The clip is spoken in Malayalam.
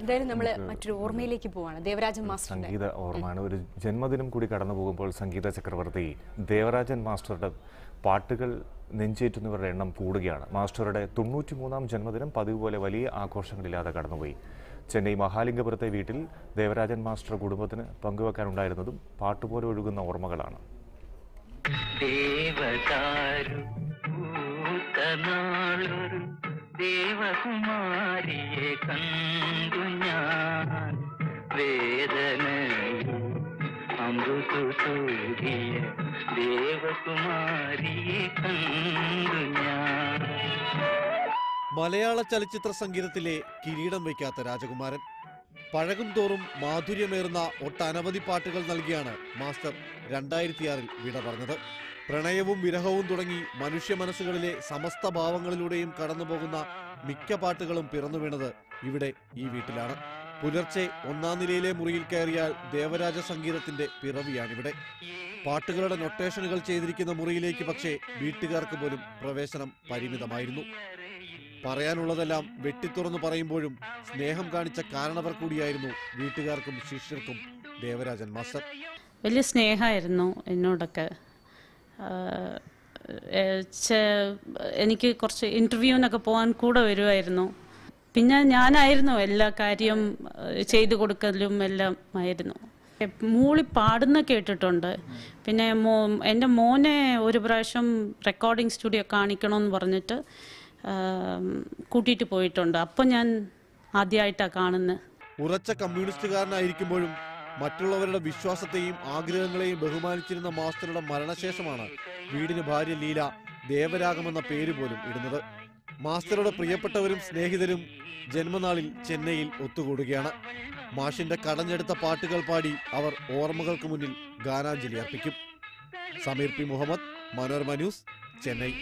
എന്തായാലും നമ്മൾ മറ്റൊരു ഓർമ്മയിലേക്ക് പോവാണ്. ദേവരാജൻ മാസ്റ്റർ സംഗീത ഓർമ്മയാണ്. ഒരു ജന്മദിനം കൂടി കടന്നു പോകുമ്പോൾ സംഗീത ചക്രവർത്തി ദേവരാജൻ മാസ്റ്ററുടെ പാട്ടുകൾ നെഞ്ചേറ്റുന്നവരുടെ എണ്ണം കൂടുകയാണ്. മാസ്റ്ററുടെ തൊണ്ണൂറ്റി മൂന്നാം ജന്മദിനം പതിവ് പോലെ വലിയ ആഘോഷങ്ങളില്ലാതെ കടന്നുപോയി. ചെന്നൈ മഹാലിംഗപുരത്തെ വീട്ടിൽ ദേവരാജൻ മാസ്റ്റർ കുടുംബത്തിന് പങ്കുവെക്കാനുണ്ടായിരുന്നതും പാട്ടുപോലെ ഒഴുകുന്ന ഓർമ്മകളാണ്. ദേവതാരു ദേവകുമാരിയെ കണ്ടു ഞാൻ. വേദനയിൽ അമൃതു ദേവകുമാരിയെ കണ്ടു ഞാൻ. മലയാള ചലച്ചിത്ര സംഗീതത്തിലെ കിരീടം വയ്ക്കാത്ത രാജകുമാരൻ. പഴകും തോറും മാധുര്യമേറുന്ന ഒട്ടനവധി പാട്ടുകൾ നൽകിയാണ് മാസ്റ്റർ രണ്ടായിരത്തിയാറിൽ വിട പറഞ്ഞത്. പ്രണയവും വിരഹവും തുടങ്ങി മനുഷ്യ മനസ്സുകളിലെ സമസ്ത ഭാവങ്ങളിലൂടെയും കടന്നുപോകുന്ന മിക്ക പാട്ടുകളും പിറന്നു വീണത് ഇവിടെ ഈ വീട്ടിലാണ്. പുലർച്ചെ ഒന്നാം നിലയിലെ മുറിയിൽ കയറിയാൽ ദേവരാജ സംഗീതത്തിന്റെ പിറവിയാണിവിടെ. പാട്ടുകളുടെ നൊട്ടേഷനുകൾ ചെയ്തിരിക്കുന്ന മുറിയിലേക്ക് പക്ഷേ വീട്ടുകാർക്ക് പോലും പ്രവേശനം പരിമിതമായിരുന്നു. പറയാനുള്ളതെല്ലാം വെട്ടിത്തുറന്നു പറയുമ്പോഴും സ്നേഹം കാണിച്ച കാരണവർ കൂടിയായിരുന്നു വീട്ടുകാർക്കും ശിഷ്യർക്കും ദേവരാജൻ മാസ്റ്റർ. വലിയ സ്നേഹമായിരുന്നു എന്നോടൊക്കെ. എനിക്ക് കുറച്ച് ഇന്റർവ്യൂവിനൊക്കെ പോകാൻ കൂടെ വരുമായിരുന്നു പിന്നെ ഞാനായിരുന്നു എല്ലാ കാര്യം ചെയ്തു കൊടുക്കലും എല്ലാം ആയിരുന്നു മൂളി പാടുന്ന കേട്ടിട്ടുണ്ട്. പിന്നെ മോ എന്റെ മോനെ ഒരു പ്രാവശ്യം റെക്കോർഡിംഗ് സ്റ്റുഡിയോ കാണിക്കണമെന്ന് പറഞ്ഞിട്ട് കൂട്ടിയിട്ട് പോയിട്ടുണ്ട്. അപ്പം ഞാൻ ആദ്യമായിട്ടാണ് കാണുന്നത് ഉറച്ച കമ്മ്യൂണിസ്റ്റുകാരനായിരിക്കുമ്പോഴും മറ്റുള്ളവരുടെ വിശ്വാസത്തെയും ആഗ്രഹങ്ങളെയും ബഹുമാനിച്ചിരുന്ന മാസ്റ്ററുടെ മരണശേഷമാണ് വീടിന് ഭാര്യ ലീല ദേവരാഗമെന്ന പേര് പോലും ഇടുന്നത്. മാസ്റ്ററുടെ പ്രിയപ്പെട്ടവരും സ്നേഹിതരും ജന്മനാളിൽ ചെന്നൈയിൽ ഒത്തുകൂടുകയാണ്. മാഷിന്റെ കടഞ്ഞെടുത്ത പാട്ടുകൾ പാടി അവർ ഓർമ്മകൾക്ക് മുന്നിൽ ഗാനാഞ്ജലി അർപ്പിക്കും. Sameer P Muhammad Manorama news Chennai.